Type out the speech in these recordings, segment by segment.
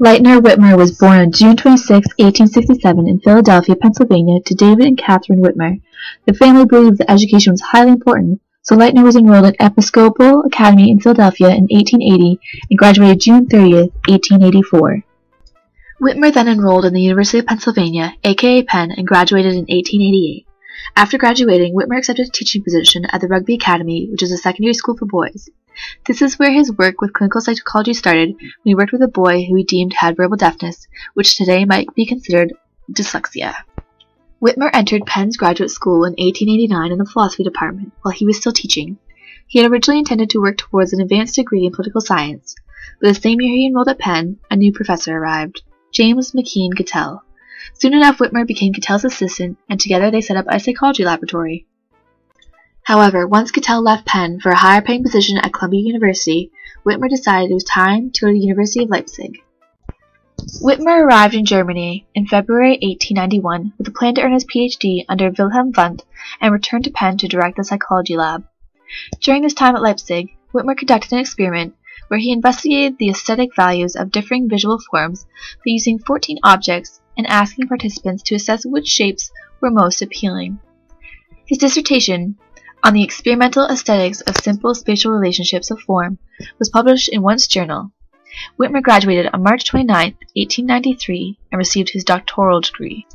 Lightner Witmer was born on June 26, 1867 in Philadelphia, Pennsylvania to David and Catherine Witmer. The family believed that education was highly important, so Lightner was enrolled at Episcopal Academy in Philadelphia in 1880 and graduated June 30, 1884. Witmer then enrolled in the University of Pennsylvania, aka Penn, and graduated in 1888. After graduating, Witmer accepted a teaching position at the Rugby Academy, which is a secondary school for boys. This is where his work with clinical psychology started when he worked with a boy who he deemed had verbal deafness, which today might be considered dyslexia. Witmer entered Penn's graduate school in 1889 in the philosophy department while he was still teaching. He had originally intended to work towards an advanced degree in political science, but the same year he enrolled at Penn, a new professor arrived, James McKeen Cattell. Soon enough, Witmer became Cattell's assistant, and together they set up a psychology laboratory. However, once Cattell left Penn for a higher paying position at Columbia University, Witmer decided it was time to go to the University of Leipzig. Witmer arrived in Germany in February 1891 with a plan to earn his PhD under Wilhelm Wundt and return to Penn to direct the psychology lab. During his time at Leipzig, Witmer conducted an experiment where he investigated the aesthetic values of differing visual forms by using 14 objects and asking participants to assess which shapes were most appealing. His dissertation, on the experimental aesthetics of simple spatial relationships of form was published in Wundt's journal. Witmer graduated on March 29, 1893, and received his doctoral degree.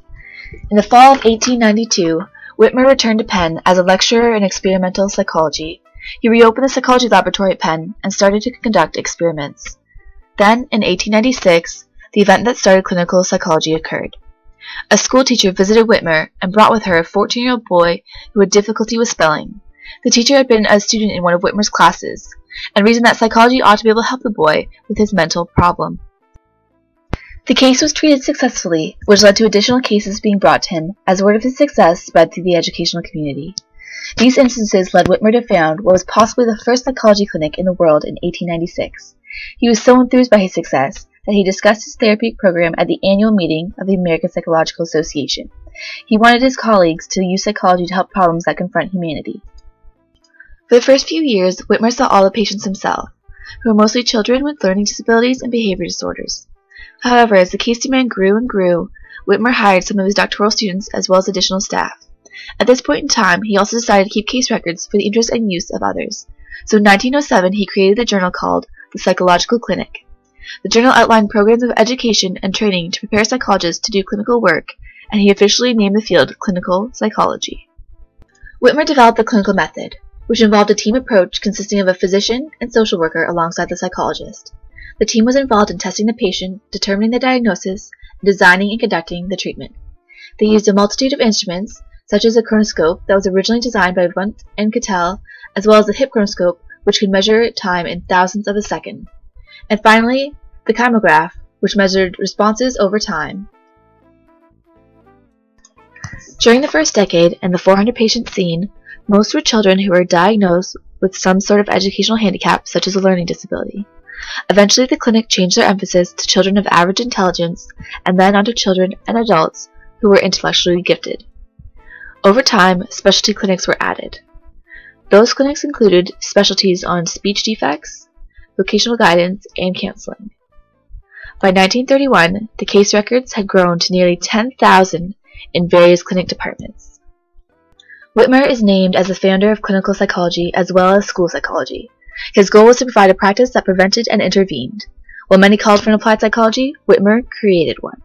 In the fall of 1892, Witmer returned to Penn as a lecturer in experimental psychology. He reopened the psychology laboratory at Penn and started to conduct experiments. Then, in 1896, the event that started clinical psychology occurred. A schoolteacher visited Witmer and brought with her a 14-year-old boy who had difficulty with spelling. The teacher had been a student in one of Witmer's classes, and reasoned that psychology ought to be able to help the boy with his mental problem. The case was treated successfully, which led to additional cases being brought to him as word of his success spread through the educational community. These instances led Witmer to found what was possibly the first psychology clinic in the world in 1896. He was so enthused by his success that he discussed his therapy program at the annual meeting of the American Psychological Association. He wanted his colleagues to use psychology to help problems that confront humanity. For the first few years, Witmer saw all the patients himself, who were mostly children with learning disabilities and behavior disorders. However, as the case demand grew and grew, Witmer hired some of his doctoral students as well as additional staff. At this point in time, he also decided to keep case records for the interest and use of others. So in 1907, he created a journal called The Psychological Clinic. The journal outlined programs of education and training to prepare psychologists to do clinical work, and he officially named the field clinical psychology. Witmer developed the clinical method, which involved a team approach consisting of a physician and social worker alongside the psychologist. The team was involved in testing the patient, determining the diagnosis, and designing and conducting the treatment. They used a multitude of instruments, such as a chronoscope that was originally designed by Wundt and Cattell, as well as the Hipp chronoscope, which could measure time in thousandths of a second. And finally, the kymograph, which measured responses over time. During the first decade and the 400 patients seen, most were children who were diagnosed with some sort of educational handicap such as a learning disability. Eventually the clinic changed their emphasis to children of average intelligence and then onto children and adults who were intellectually gifted. Over time, specialty clinics were added. Those clinics included specialties on speech defects, vocational guidance, and counseling. By 1931, the case records had grown to nearly 10,000 in various clinic departments. Witmer is named as the founder of clinical psychology as well as school psychology. His goal was to provide a practice that prevented and intervened. While many called for an applied psychology, Witmer created one.